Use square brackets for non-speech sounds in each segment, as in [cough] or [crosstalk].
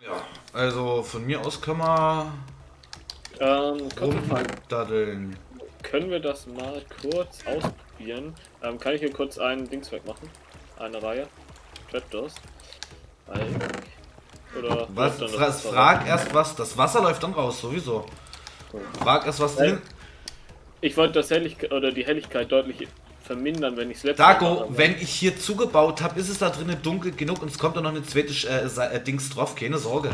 Ja, also von mir aus können wir Ähm, rumdaddeln. Können wir das mal kurz ausprobieren? Ähm, kann ich hier kurz einen Dings wegmachen? Eine Reihe? Trapdoors? Oder Was? Fra frag erst was. Das Wasser läuft dann raus, sowieso. Frag erst was drin. Ich wollte das Helligkeit oder die Helligkeit deutlich vermindern, wenn ich es Dago, wenn ich hier zugebaut habe, ist es da drinnen dunkel genug und es kommt dann noch eine zweite äh, äh, Dings drauf, keine Sorge.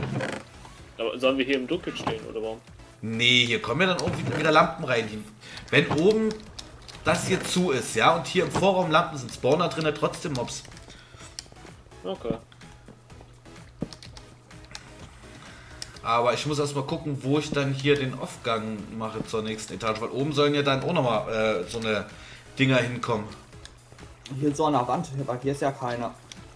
Aber sollen wir hier im Dunkeln stehen oder warum? Nee, hier kommen ja dann auch wieder, Lampen rein. Wenn oben das hier zu ist, ja, und hier im Vorraum Lampen sind, spawnen da drinnen trotzdem Mobs. Okay. Aber ich muss erstmal gucken, wo ich dann hier den Aufgang mache zur nächsten Etage, weil oben sollen ja dann auch nochmal äh, so eine Dinger hinkommen. Hier so an der Wand, aber hier ist ja keiner.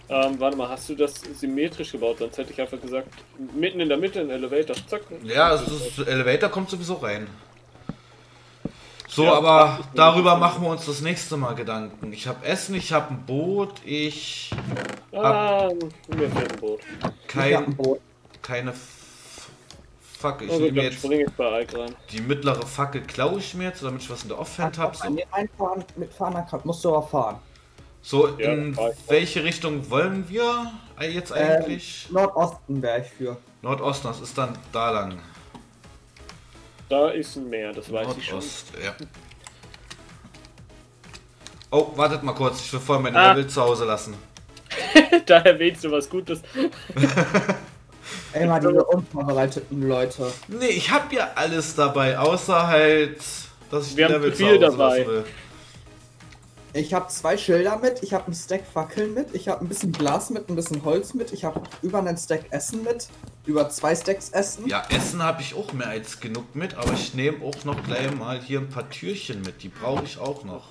Ähm, warte mal, hast du das symmetrisch gebaut? Sonst hätte ich einfach gesagt, mitten in der Mitte ein Elevator, zack. Ja, also das Elevator kommt sowieso rein. So, Ja, aber darüber machen wir uns das nächste Mal Gedanken. Ich habe Essen, ich habe ein Boot, ich Ah, mir fehlt ein Boot. Ich hab kein, ein Boot. keine F Fuck, ich Also, nehme jetzt ich bei Ike rein. die mittlere Fackel, klaue ich mir jetzt, damit ich was in der Offhand habe. So, mitfahren, dann kann- musst du aber fahren. so Ja, in welche Richtung wollen wir jetzt Ähm, eigentlich? Nordosten wäre ich für. Nordosten, das ist dann da lang. Da ist ein Meer, das weiß ich schon. Nordost, ja. Oh, wartet mal kurz, ich will vorher meine Ah. Level zu Hause lassen. [laughs] da erwähnst du was Gutes. [laughs] Ey, mal diese unvorbereiteten Leute. Nee, ich hab ja alles dabei, außer halt, dass ich Wir die haben Level zu viel dabei. will. Ich habe zwei Schilder mit, ich habe einen Stack Fackeln mit, ich habe ein bisschen Glas mit, ein bisschen Holz mit, ich habe über einen Stack Essen mit, über zwei Stacks Essen. Ja, Essen habe ich auch mehr als genug mit, aber ich nehme auch noch gleich mal hier ein paar Türchen mit, die brauche ich auch noch.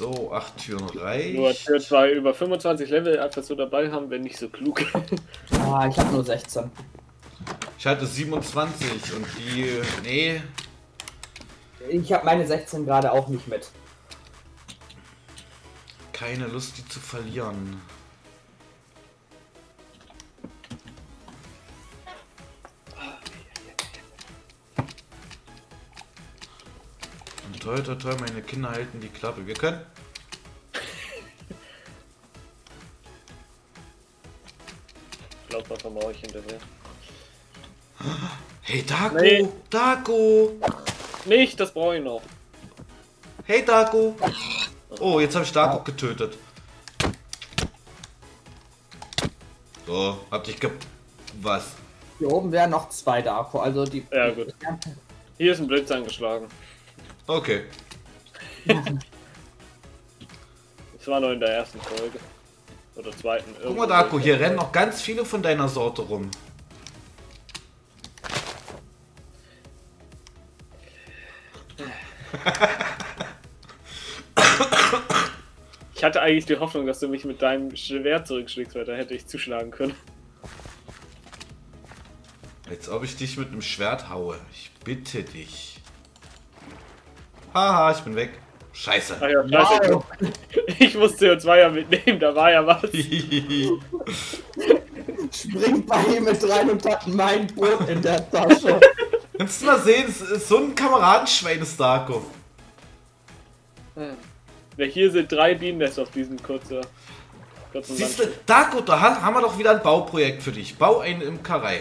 So, acht Türen Nur reicht. für zwei über 25 Level einfach so dabei haben, wenn nicht so klug. [laughs] Ah, ich habe nur 16. Ich hatte 27 und die, nee, Ich habe meine 16 gerade auch nicht mit. keine Lust, die zu verlieren. Toi, toi, toi, meine Kinder halten die Klappe. Wir können. Ich glaube, davon brauche ich hinterher. Hey Dago! Nee. Dago! Nicht, das brauche ich noch. Hey Dago! Oh, jetzt habe ich Dago getötet. So, hab dich ge... Was? Hier oben wären noch zwei Darko, also die. Ja, gut. Hier ist ein Blitz angeschlagen. Okay. Das war noch in der ersten Folge. Oder zweiten. Guck mal, Dago, hier rennen noch ganz viele von deiner Sorte rum. Ich hatte eigentlich die Hoffnung, dass du mich mit deinem Schwert zurückschlägst, weil da hätte ich zuschlagen können. Als ob ich dich mit einem Schwert haue. Ich bitte dich. Haha, ich bin weg. Scheiße. Ach ja, scheiße. Wow. Ich muss CO2 ja mitnehmen, da war ja was. [laughs] Springt bei ihm mit rein und hat mein Boot in der Tasche. Kannst du mal sehen, es ist so ein Kameradenschwein ist Darko. Ja, hier sind drei Bienennester auf diesem kurzen, Siehst du. Darko, da ha- haben wir doch wieder ein Bauprojekt für dich. Bau eine Imkerei.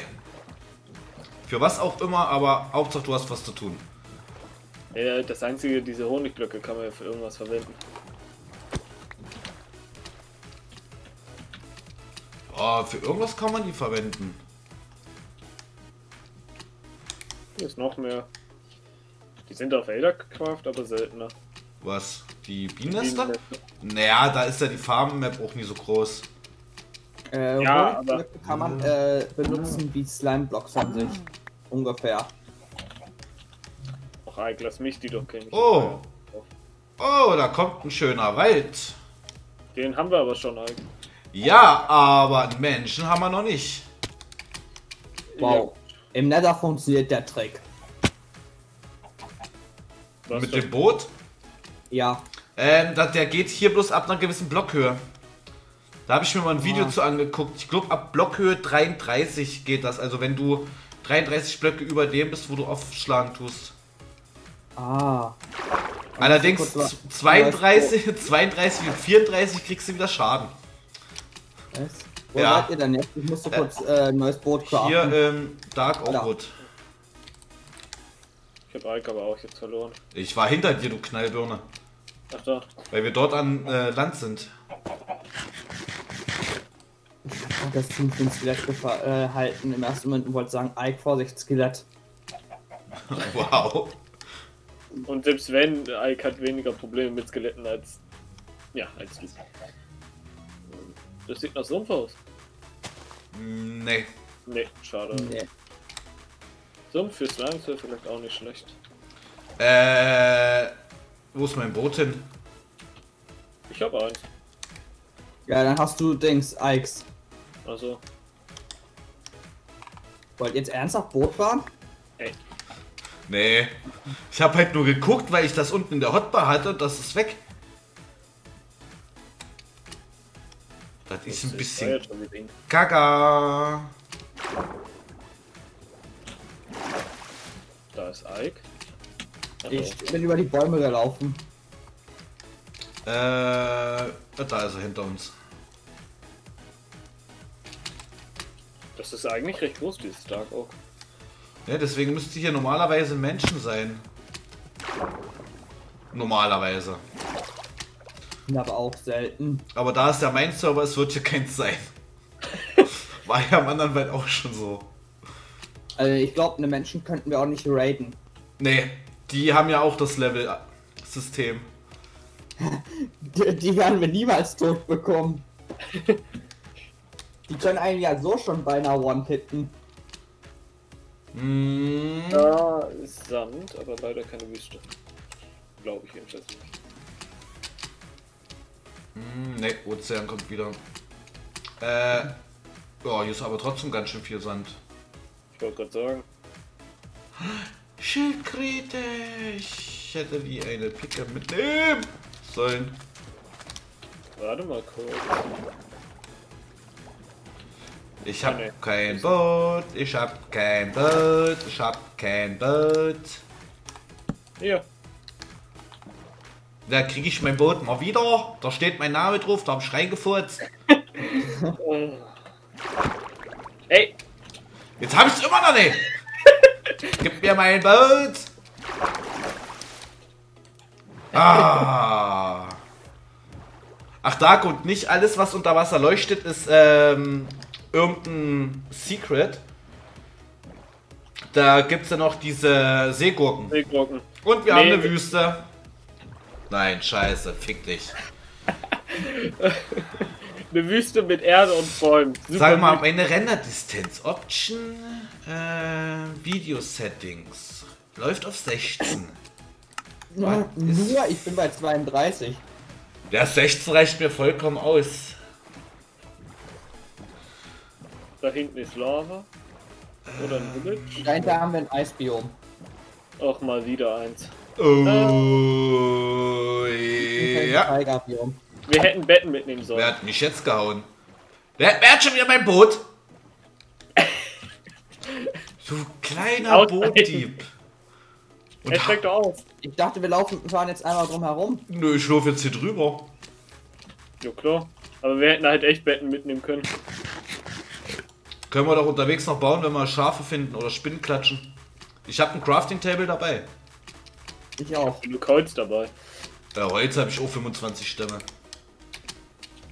Für was auch immer, aber Hauptsache du hast was zu tun. Ja, das einzige, diese Honigblöcke kann man ja für irgendwas verwenden. Oh, für irgendwas kann man die verwenden. Hier ist noch mehr. Die sind auf Eldercraft, aber seltener. Was? Die Bienennester? Bienennester. Naja, da ist ja die Farm-Map auch nie so groß. Äh, Ja, Honigblöcke kann man äh, benutzen wie Slime-Blocks an sich. Ungefähr. Eik, lass mich die doch kennen. Oh. Oh, da kommt ein schöner Wald. Den haben wir aber schon, Eik. Ja, aber einen Menschen haben wir noch nicht. Wow. Im Nether funktioniert der Trick. Was Mit dem Boot? Ja. Ähm, da- der geht hier bloß ab einer gewissen Blockhöhe. Da habe ich mir mal ein Video Ah. zu angeguckt. Ich glaube, ab Blockhöhe 33 geht das. Also wenn du 33 Blöcke über dem bist, wo du aufschlagen tust. Ah. Allerdings kurz wa- z- 32, 32 und 34 kriegst du wieder Schaden. Was? Wo Ja. seid ihr denn jetzt? Ich musste kurz äh, ein neues Boot craften. Hier ähm, Dark Oakwood. Ich habe Ike aber auch jetzt verloren. Ich war hinter dir, du Knallbirne. Ach da. Weil wir dort an äh, Land sind. Ich hab das Team für ein Skelett gehalten im ersten Moment und wollte sagen, Ike, Vorsicht, Skelett. [laughs] Wow. Und selbst wenn, Ike hat weniger Probleme mit Skeletten als. Ja, als du. Das sieht nach Sumpf aus. Nee. Nee, schade. Nee. Sumpf für Slimes wäre vielleicht auch nicht schlecht. Äh, wo ist mein Boot hin? Ich habe eins. Ja, dann hast du Dings, Ikes. Also, Wollt ihr jetzt ernsthaft Boot fahren? ey. Nee. Ich habe halt nur geguckt, weil ich das unten in der Hotbar hatte und das ist weg. Das ist ein bisschen gaga. Da ist Ike. Ich bin über die Bäume gelaufen. Äh, da ist er hinter uns. Das ist eigentlich recht groß, dieses Dark Oak. Ja, deswegen müsste hier normalerweise Menschen sein. Normalerweise. Aber auch selten. Aber da ist ja mein Server, es wird hier keins sein. [laughs] War ja am anderen Welt auch schon so. Also ich glaube, eine Menschen könnten wir auch nicht raiden. Nee, die haben ja auch das Level-System. Die, [laughs] die werden wir niemals tot bekommen. [laughs] die können einen ja so schon beinahe one-hitten. Mm, Da ist Sand, aber leider keine Wüste. Glaube ich jedenfalls nicht. mm, nee, Ozean kommt wieder. Äh, ja, hier ist aber trotzdem ganz schön viel Sand. Ich wollte gerade sagen, Schildkröte, ich hätte die eine Picke mitnehmen sollen. warte mal kurz. Ich hab nee. kein Boot, ich hab kein Boot, ich hab kein Boot. Hier, Da kriege ich mein Boot mal wieder. Da steht mein Name drauf, da hab ich reingefurzt. [laughs] Ey, Jetzt hab ich's immer noch nicht. [laughs] Gib mir mein Boot. Ah. Ach, Dark und nicht alles, was unter Wasser leuchtet, ist ähm, irgendein Secret. Da gibt's ja noch diese Seegurken. Seegurken. Und wir haben Nee. eine Wüste. Nein, scheiße, fick dich. [laughs] Eine Wüste mit Erde und Bäumen. Super Sag mal, meine Renderdistanz, Option, äh, Video Settings, läuft auf 16. Was ist- Nur, ich bin bei 32. Ja, 16 reicht mir vollkommen aus. Da hinten ist Lava. Oder ein Village. Dahinter haben wir ein Eisbiom. Auch mal wieder eins. Oh, ja. Tigerbiom. Wir hätten Betten mitnehmen sollen. Wer hat mich jetzt gehauen? Wer, wer hat schon wieder mein Boot? [laughs] Du kleiner. Bootdieb. Und Er doch aus. Ich dachte, wir laufen, fahren jetzt einmal drum herum. Nö, ich laufe jetzt hier drüber. Jo klar. Aber wir hätten halt echt Betten mitnehmen können. Können wir doch unterwegs noch bauen, wenn wir Schafe finden oder Spinnen klatschen. Ich habe ein Crafting Table dabei. Ich auch. Genug Holz dabei. Ja, heute habe ich auch 25 Stämme.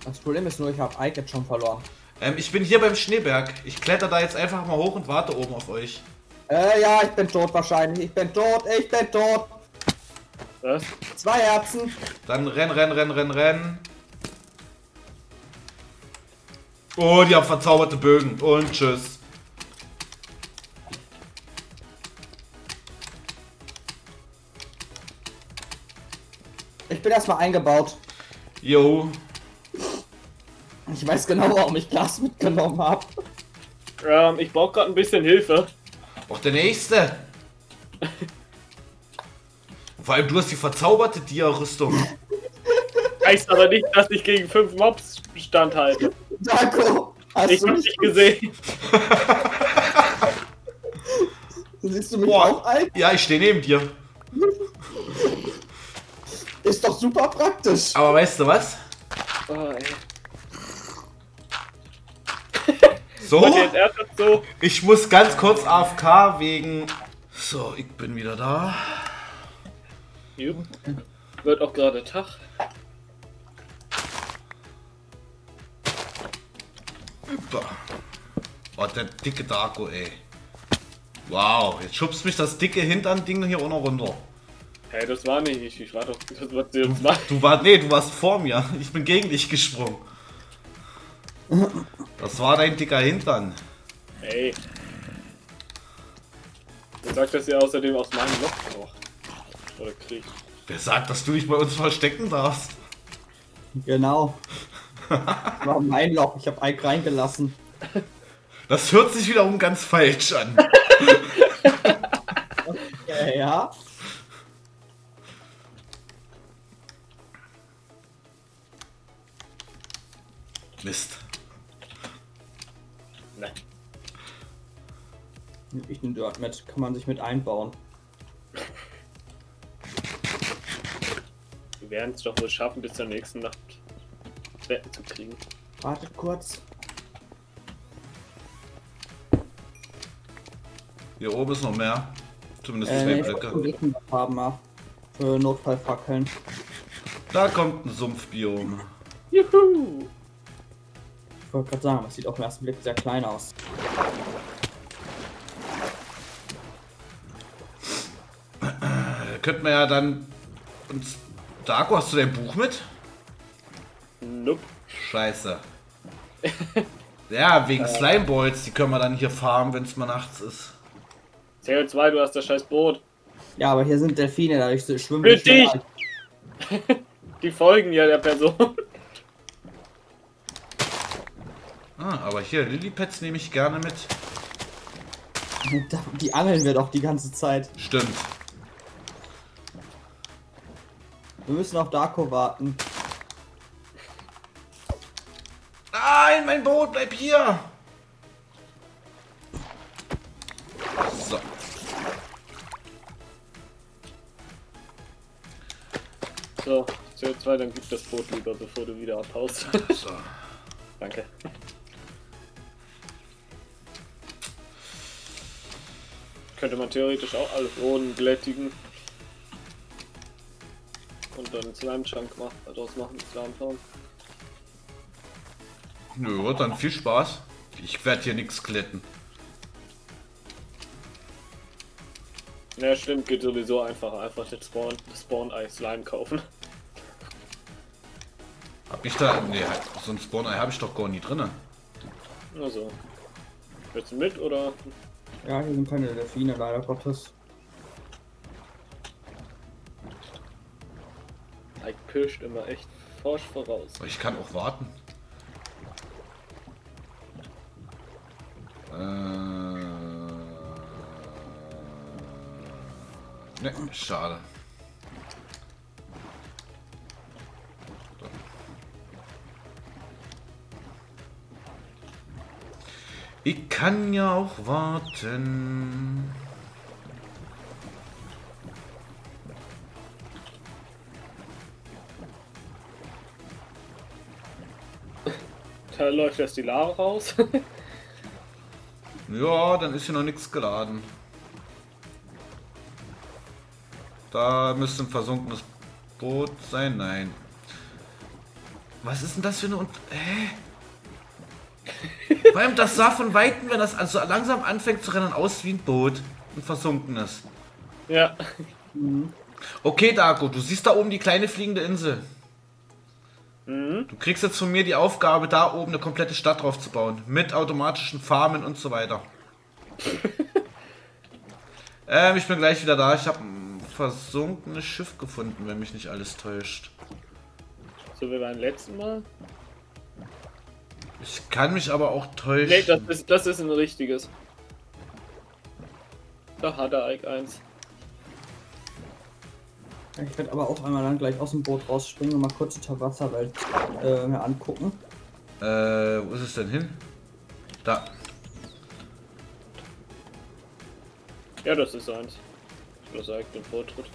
Das Problem ist nur, ich habe Ike jetzt schon verloren. Ähm, ich bin hier beim Schneeberg. Ich kletter da jetzt einfach mal hoch und warte oben auf euch. Äh, ja, ich bin tot wahrscheinlich. Ich bin tot, ich bin tot. Was? Zwei Herzen. Dann renn, renn, renn, renn, renn. Oh, die haben verzauberte Bögen. Und tschüss. Ich bin erstmal eingebaut. Jo. Ich weiß genau, warum ich Glas mitgenommen habe. Ähm, ich brauche gerade ein bisschen Hilfe. Auch der nächste. [laughs] Vor allem, du hast die verzauberte Dia-Rüstung. Heißt aber nicht, dass ich gegen fünf Mobs standhalte. Darko, hast Ich du hab mich, dich gesehen. [laughs] siehst du mich Boah. auch alt? Ja, ich stehe neben dir. [laughs] Ist doch super praktisch. Aber weißt du was? Oh, ey. So, [laughs] so. ich muss ganz kurz AFK wegen... So, ich bin wieder da. Jupp. Wird auch gerade Tag. Super. Oh, der dicke Darko, ey. Wow, jetzt schubst mich das dicke Hintern-Ding hier auch noch runter. Hey, das war nicht ich. Ich war doch. Das war, war, Du warst, nee, du warst vor mir. Ich bin gegen dich gesprungen. Das war dein dicker Hintern. ey. Du sagst das ja außerdem aus meinem Loch auch. Oder Krieg. Wer sagt, dass du dich bei uns verstecken darfst? Genau. War mein Loch, ich habe Ike reingelassen. Das hört sich wiederum ganz falsch an. [laughs] Ja, ja. Mist. Nein. Ich den Dirt mit, kann man sich mit einbauen. Wir werden es doch wohl schaffen, bis zur nächsten Nacht Betten zu kriegen. Wartet kurz. Hier oben ist noch mehr. Zumindest Äh, zwei Blöcke. haben mal. Für Notfallfackeln. Da kommt ein Sumpfbiom. Juhu! Ich wollte gerade sagen, das sieht auf den ersten Blick sehr klein aus. Da könnten wir ja dann uns. Darko, hast du dein Buch mit? Nope. Scheiße. [laughs] Ja, wegen Slimeballs, die können wir dann hier farmen, wenn es mal nachts ist. CO2, du hast das scheiß Boot. Ja, aber hier sind Delfine, dadurch so- schwimmen Für dich! [laughs] Die folgen ja der Person. Ah, aber hier, Lillipads nehme ich gerne mit. Die angeln wir doch die ganze Zeit. Stimmt. Wir müssen auf Darko warten. Nein, mein Boot, bleib hier! So. So, CO2, dann gib das Boot lieber, bevor du wieder abhaust. [laughs] so. Danke. Könnte man theoretisch auch alle Boden glättigen. Und dann einen Slime-Chunk machen, daraus machen, Slime-Farm. Nö, dann viel Spaß. Ich werde hier nichts glätten. Ja, stimmt, geht sowieso einfacher. Einfach das Spawn, das Spawn-Ei Slime kaufen. Hab ich da. Nee, so ein Spawn-Ei habe ich doch gar nie drinne. Also. Willst du mit oder? Ja, hier sind keine Delfine, leider Gottes. Ike pirscht immer echt forsch voraus. Ich kann auch warten. Ne, schade. Ich kann ja auch warten. Da läuft erst die Lava raus. [laughs] Ja, dann ist hier noch nichts geladen. Da müsste ein versunkenes Boot sein. Nein. Was ist denn das für eine... Und Hä? [laughs] Vor allem, das sah von Weitem, wenn das also langsam anfängt zu rennen, aus wie ein Boot. Ein versunkenes. ja. Okay, Darko, du siehst da oben die kleine fliegende Insel. Mhm. Du kriegst jetzt von mir die Aufgabe, da oben eine komplette Stadt drauf zu bauen. Mit automatischen Farmen und so weiter. [laughs] ähm, ich bin gleich wieder da. Ich habe versunkenes Schiff gefunden, wenn mich nicht alles täuscht. So wie beim letzten Mal. Ich kann mich aber auch täuschen. Nee, das ist, das ist ein richtiges. Da hat er Ike 1. Ich werde aber auch einmal dann gleich aus dem Boot rausspringen und mal kurz die Wasserwelt äh, mir angucken. Äh, wo ist es denn hin? Da. Ja, das ist eins. Ike den Vortritt.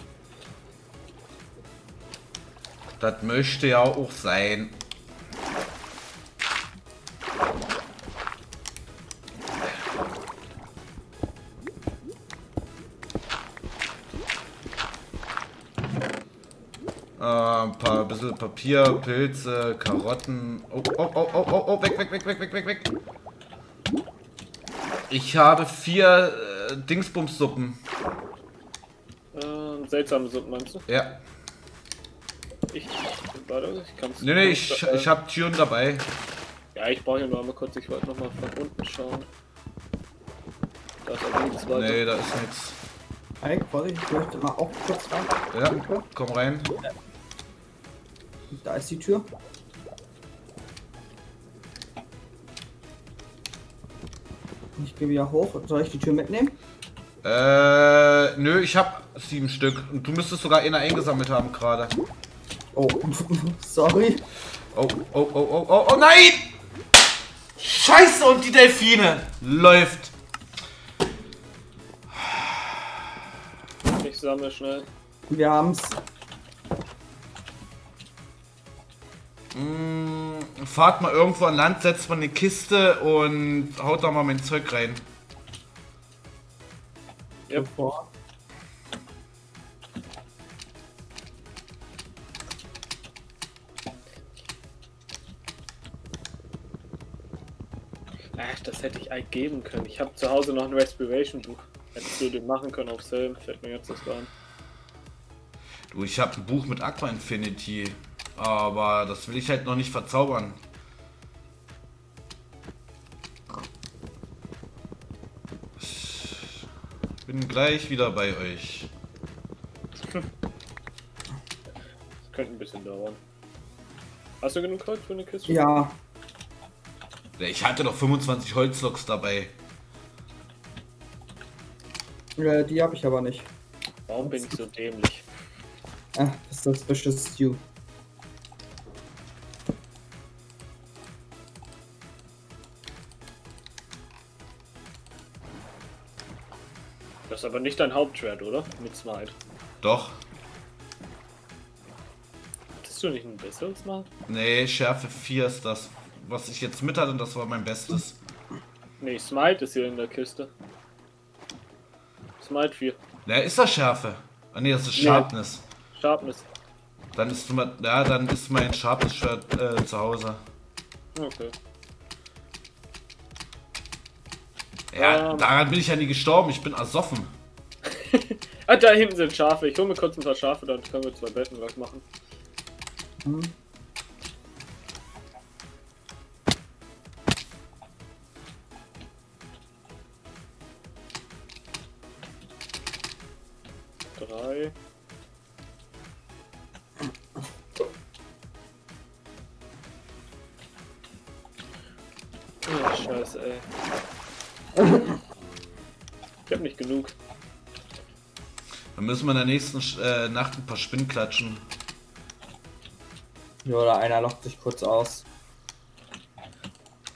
Das möchte ja auch sein. Ein paar bisschen Papier, Pilze, Karotten. Oh, oh, oh, oh, oh, oh, weg, weg, weg, weg, weg, weg, weg. Ich habe vier äh, Dingsbumssuppen. Seltsame Suppen meinst du? Ja. Ich. Warte, ich kann's. Nee, nee, ich, äh, ich habe Türen dabei. Ja, ich brauche ja nur einmal kurz. Ich wollte nochmal von unten schauen. Da ist aber nichts weiter. Nee, da ist nichts. Ike, Vorsicht, ich möchte mal auch kurz rein. Ja, Danke. komm rein. Da ist die Tür. Ich gehe wieder hoch. Soll ich die Tür mitnehmen? Äh, nö, ich hab sieben Stück. Und du müsstest sogar eine eingesammelt haben gerade. Oh, [laughs] sorry. Oh, oh, oh, oh, oh, oh nein! Scheiße, und die Delfine! Läuft. Ich sammle schnell. Wir haben's. Mm, fahrt mal irgendwo an Land, setzt mal eine Kiste und haut da mal mein Zeug rein. Ja. Vor. Das hätte ich Ike geben können. Ich habe zu Hause noch ein Respiration Buch. Hättest du den machen können auf Helm, fällt mir jetzt das ein. Du, ich hab ein Buch mit Aqua Infinity. Aber das will ich halt noch nicht verzaubern. Ich bin gleich wieder bei euch. Das könnte ein bisschen dauern. Hast du genug Holz für eine Kiste? Ja, Ich hatte doch 25 Holzloks dabei. äh, die habe ich aber nicht. Warum bin ich so dämlich? Ah, das ist das Vicious Stew. Das ist aber nicht dein Hauptschwert, oder? Mit Smite. Doch. Hattest du nicht ein besseres mal? Nee, Schärfe 4 ist das, was ich jetzt mit hatte und das war mein Bestes. Nee, Smite ist hier in der Kiste. Smite 4. Ne, ist das Schärfe? Ah nee, das ist Nee. Sharpness. Sharpness. Dann ist, mein- ja, dann ist mein Sharpness-Shirt äh, zu Hause. Okay. Ja, Ähm. daran bin ich ja nie gestorben. Ich bin ersoffen. [laughs] Ah, da hinten sind Schafe. Ich hole mir kurz ein paar Schafe, dann können wir zwei Betten wegmachen. Hm. Drei. Oh, scheiße, ey. Ich hab nicht genug. Dann müssen wir in der nächsten äh, Nacht ein paar Spinnen klatschen. Ja, oder einer lockt sich kurz aus.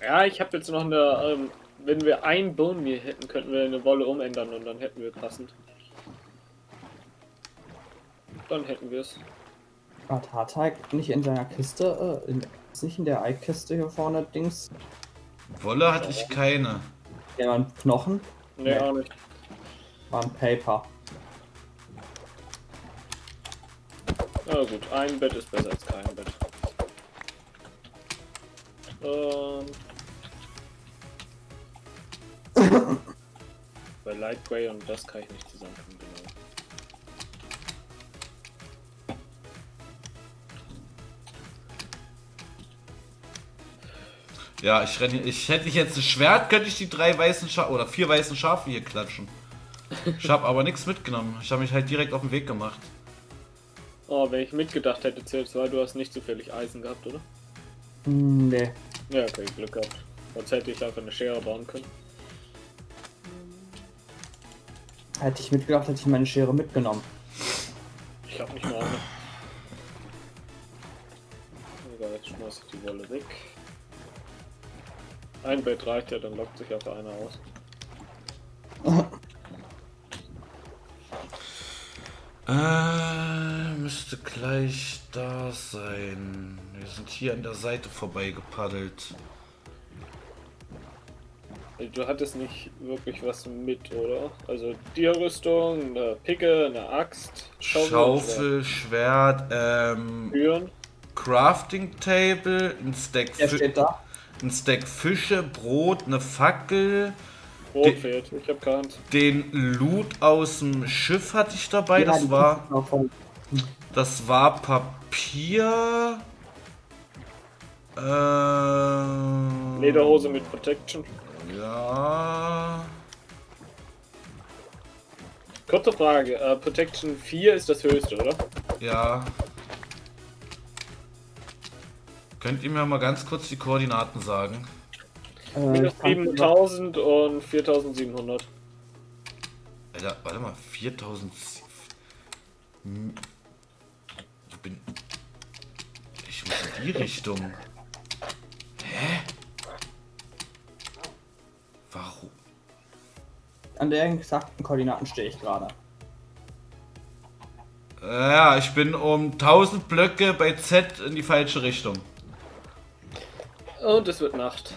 Ja, ich habe jetzt noch eine. Ähm, wenn wir ein Bone Meal hätten, könnten wir eine Wolle umändern und dann hätten wir passend. Dann hätten wir es. Warte, hat er nicht in seiner Kiste, äh, in, ist nicht in der Ike-Kiste hier vorne Dings? Wolle hatte ich keine. Ja, ein Knochen, Nee, Nee. auch nicht. war ein Paper. Na gut, ein Bett ist besser als kein Bett. Ähm. [laughs] Bei Light Grey und das kann ich nicht zusammenkommen, Ja, ich renne. Ich hätte ich jetzt ein Schwert, könnte ich die drei weißen Schafe oder vier weißen Schafe hier klatschen. Ich habe aber nichts mitgenommen. Ich habe mich halt direkt auf den Weg gemacht. Oh, wenn ich mitgedacht hätte, CO2, du hast nicht zufällig Eisen gehabt, oder? Nee. Ja, okay, Glück gehabt. Sonst hätte ich einfach eine Schere bauen können. Hätte ich mitgedacht, hätte ich meine Schere mitgenommen. Bett reicht ja, dann lockt sich einfach einer aus. Äh, müsste gleich da sein. Wir sind hier an der Seite vorbei gepaddelt. Du hattest nicht wirklich was mit, oder? Also Tierrüstung, eine Picke, eine Axt, Schaufel, Schwert, ähm, Türen. Crafting Table, ein Stack, Er steht da. Ein Stack Fische, Brot, eine Fackel, Brot Die- fehlt, ich hab keins. den Loot aus dem Schiff hatte ich dabei. Ja, das war, das war Papier. Äh, Lederhose mit Protection. Ja. Kurze Frage, äh, Protection 4 ist das höchste, oder? Ja. Könnt ihr mir mal ganz kurz die Koordinaten sagen? Äh, Minus kannst du- 7000 und 4700. Alter, warte mal, 4000. Hm. Ich bin. Ich muss in die Richtung. Hä? Warum? An der exakten Koordinaten stehe ich gerade. Ja, ich bin um 1000 Blöcke bei Z in die falsche Richtung. Und es wird Nacht.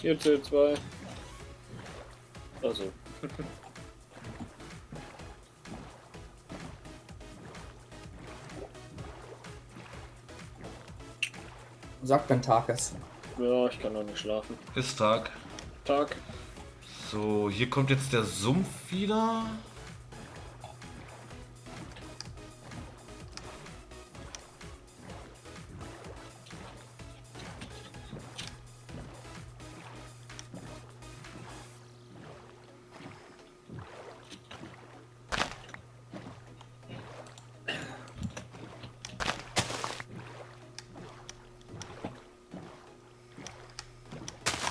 Hier C2. Also. [laughs] Sagt, wenn Tag ist. Ja, ich kann noch nicht schlafen. Ist Tag. Tag. So, hier kommt jetzt der Sumpf wieder.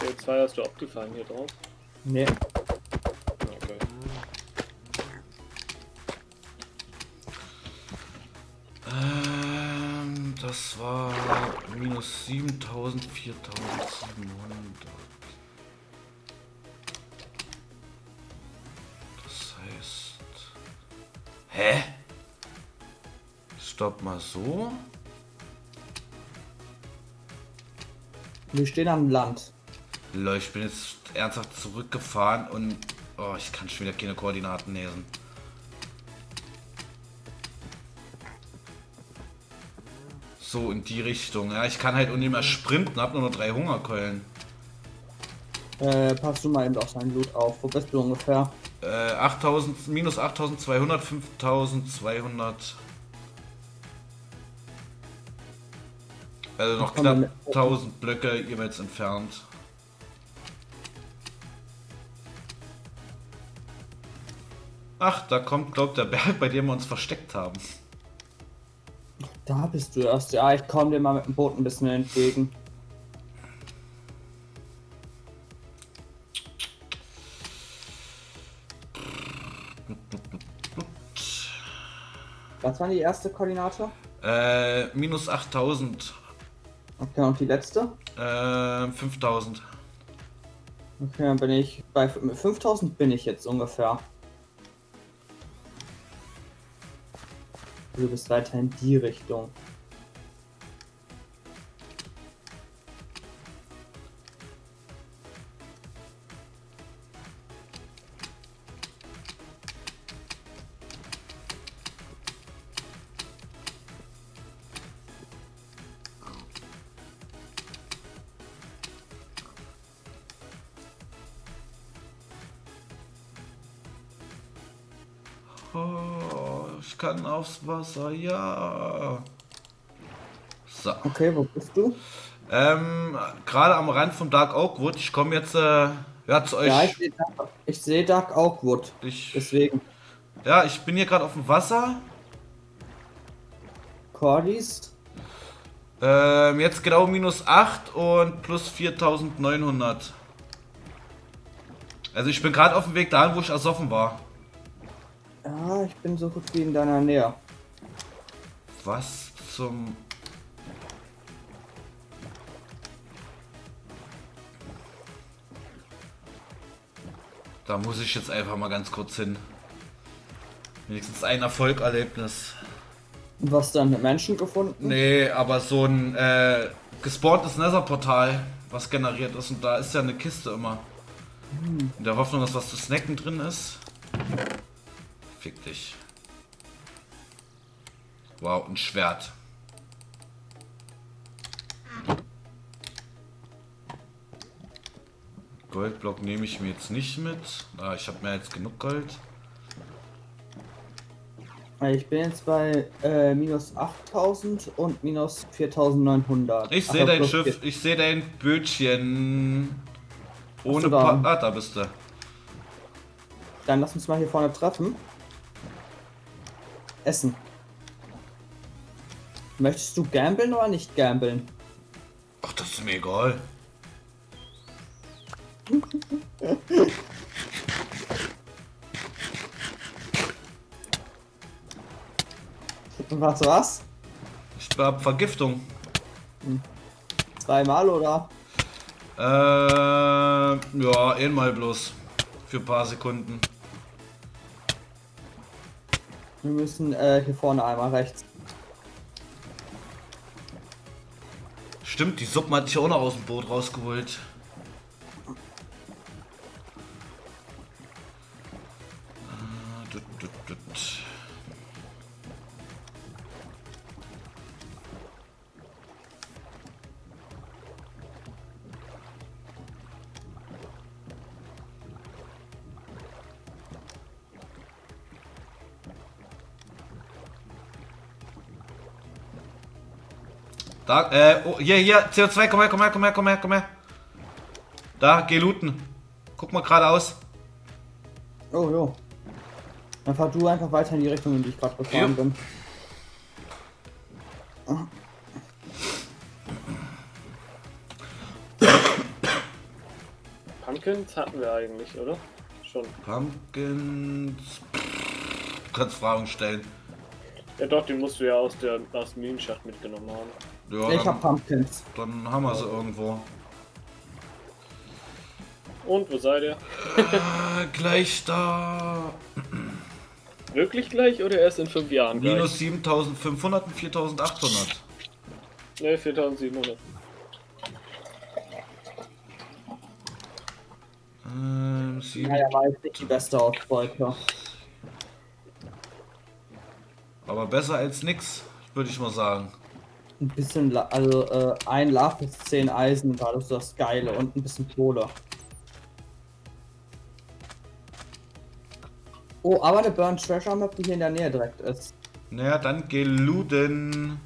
C2 hast du Optifine hier drauf. Nee. Okay. Ähm, das war minus 7000, 4700. Das heißt. Hä? Stopp mal so. Wir stehen am Land. Leute, ich bin jetzt ernsthaft zurückgefahren und. Oh, ich kann schon wieder keine Koordinaten lesen. So, in die Richtung. Ja, ich kann halt nicht mehr sprinten, hab nur noch drei Hungerkeulen. Äh, pass du mal eben auf seinen Loot auf. Wo bist du ungefähr? Äh, 8000, minus 8200, 5200. Also noch knapp mit. 1000 Blöcke jeweils entfernt. Ach, da kommt, glaubt der Berg, bei dem wir uns versteckt haben. Da bist du erst. Ja, ich komme dir mal mit dem Boot ein bisschen entgegen. Was war die erste Koordinate? Äh, minus 8000. Okay, und die letzte? Äh, 5000. Okay, dann bin ich bei f- mit 5000 bin ich jetzt ungefähr. Du bist weiter in die Richtung. Oh, ich kann aufs Wasser, ja. So. Okay, wo bist du? Ähm, gerade am Rand vom Dark Oakwood. Ich komme jetzt äh, ja, zu euch. Ja, ich sehe Dark, ich seh Dark Oakwood. ich, Deswegen. ja, ich bin hier gerade auf dem Wasser. Cordis. Ähm, jetzt genau minus 8 und plus 4900. Also ich bin gerade auf dem Weg dahin, wo ich ersoffen war. Ja, ich bin so gut wie in deiner Nähe. Was zum... Da muss ich jetzt einfach mal ganz kurz hin. Wenigstens ein Erfolgerlebnis. Was dann mit Menschen gefunden? Nee, aber so ein äh, gespawntes Nether-Portal, was generiert ist. Und da ist ja eine Kiste immer. In der Hoffnung, dass was zu snacken drin ist. Fick dich. Wow, ein Schwert. Goldblock nehme ich mir jetzt nicht mit. Ah, ich habe mir jetzt genug Gold. Ich bin jetzt bei äh, minus 8000 und minus 4900. Ich sehe dein Schiff, vier- ich sehe dein Bötchen. Ohne Ah, da bist du. Dann lass uns mal hier vorne treffen. Essen. Möchtest du gambeln oder nicht gambeln? Ach, das ist mir egal. Was was? Ich hab Vergiftung. Zweimal oder? Äh, ja, einmal bloß. Für ein paar Sekunden. Wir müssen äh, hier vorne einmal rechts. Stimmt, die Suppen hatte ich auch noch aus dem Boot rausgeholt. Da, äh, oh, hier, hier, CO2, komm her, komm her, komm her, komm her, komm her. Da, geh looten. Guck mal geradeaus. Oh, jo. Dann fahr du einfach weiter in die Richtung, in die ich gerade gefahren Jo. bin. Pumpkins hatten wir eigentlich, oder? Schon. Pumpkins. Du kannst Fragen stellen. Ja doch, den musst du ja aus der aus dem Minenschacht mitgenommen haben. Ja, ich hab dann, Pumpkins. dann haben wir sie irgendwo. Und wo seid ihr? Äh, gleich da. Wirklich gleich oder erst in fünf Jahren gleich? Minus 7500 und 4800. Ne, 4700. Ähm, sieben- Naja, war jetzt nicht die beste Ausbeute. Aber besser als nix, würde ich mal sagen. Ein bisschen, also äh, ein Lapis, 10 Eisen war das das Geile und ein bisschen Kohle. Oh, aber eine Burnt Treasure Map, die hier in der Nähe direkt ist. Naja, dann geh looten.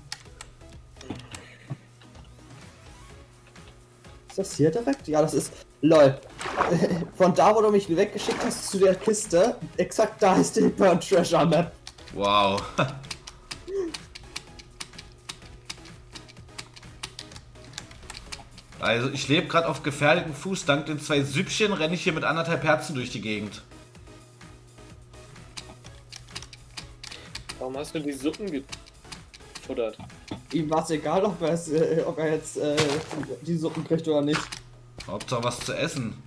Ist das hier direkt? Ja, das ist. LOL. [laughs] Von da, wo du mich weggeschickt hast zu der Kiste, exakt da ist die Burnt Treasure Map. Wow. Also ich lebe gerade auf gefährlichem Fuß. Dank den zwei Süppchen renne ich hier mit anderthalb Herzen durch die Gegend. Warum hast du die Suppen gefuttert? Ihm war es egal, ob, er äh, ob er jetzt äh, die Suppen kriegt oder nicht. Hauptsache was zu essen.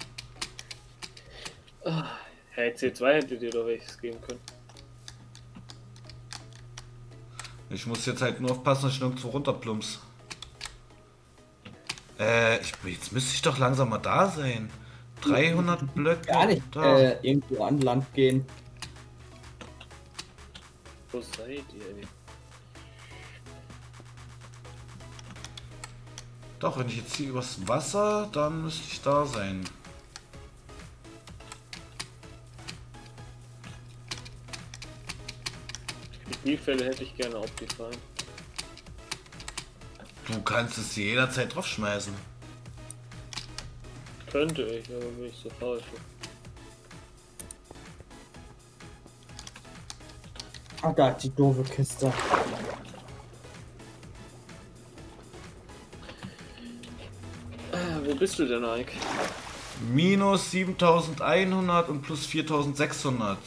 Hey, C2 hätte dir doch welches geben können. Ich muss jetzt halt nur aufpassen, dass ich nirgendwo runterplumps. Äh, ich, jetzt müsste ich doch langsam mal da sein. 300 Blöcke. Gar nicht Da. äh, irgendwo an Land gehen. Wo seid ihr? ey? Doch, wenn ich jetzt hier übers Wasser, dann müsste ich da sein. Die Fälle hätte ich gerne Optifine. Du kannst es jederzeit draufschmeißen. Könnte ich, aber bin ich so faul für. Ah, da, die doofe Kiste. bist du denn, Ike? Minus 7100 und plus 4600.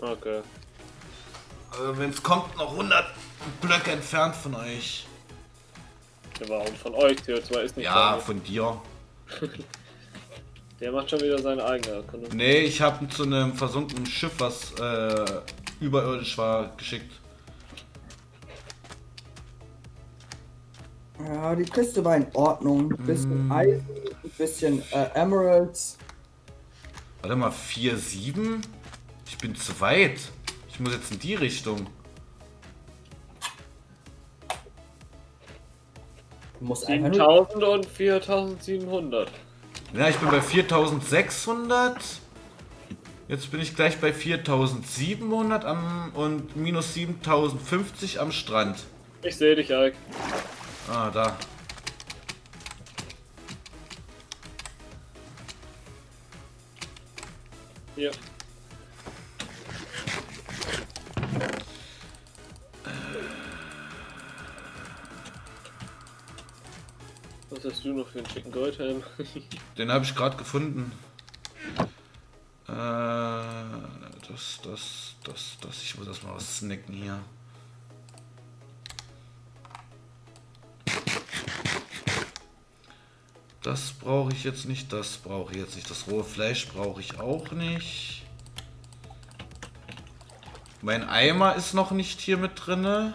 Okay. Also wenn es kommt, noch 100 Blöcke entfernt von euch. Der war auch von euch, CO2 ist nicht Ja, von von dir. [laughs] Der macht schon wieder seine eigene Erkundung. Nee, ich habe zu einem versunkenen Schiff, was äh, überirdisch war, geschickt. Ja, die Küste war in Ordnung. Ein bisschen Mm. Eisen, ein bisschen äh, Emeralds. Warte mal, 4-7? Ich bin zu weit. Ich muss jetzt in die Richtung. Du musst einfach nur 7000 und 4700. Ja, ich bin bei 4600. Jetzt bin ich gleich bei 4700 am, und minus 7050 am Strand. Ich sehe dich, Ike. Ah, da. Hier. Hast du noch für einen schicken Goldhelm? Den [laughs] habe ich gerade gefunden. Äh, das, das, das, das. Ich muss das mal was snacken hier. Das brauche ich jetzt nicht, das brauche ich jetzt nicht. Das rohe Fleisch brauche ich auch nicht. Mein Eimer ist noch nicht hier mit drinne.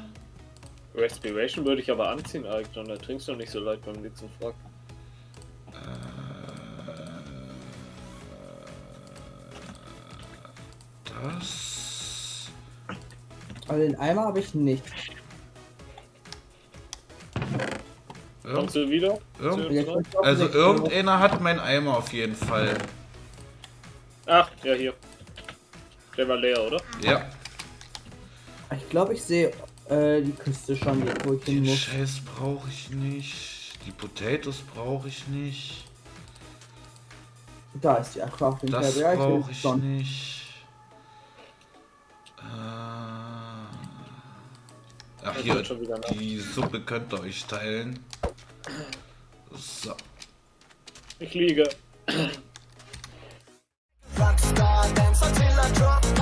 Respiration würde ich aber anziehen. Dann da trinkst du nicht so leicht beim nächsten Frag. Das. Also den Eimer habe ich nicht. Irgend, Kommst du wieder? irgend, Jetzt CO2? muss ich auch also irgendeiner hat mein Eimer auf jeden Fall. Ach, ja, hier. Der war leer, oder? Ja. Ich glaube, ich sehe äh, die Küste schon, wo ich hin muss. Scheiß brauche ich nicht. Die Potatoes brauche ich nicht. Da ist die Aquafin. Das brauche ich, ich nicht. Äh... Ach hier, die Suppe könnt ihr euch teilen. So. Ich liege. Rockstar, Dancer, Tiller, Drop.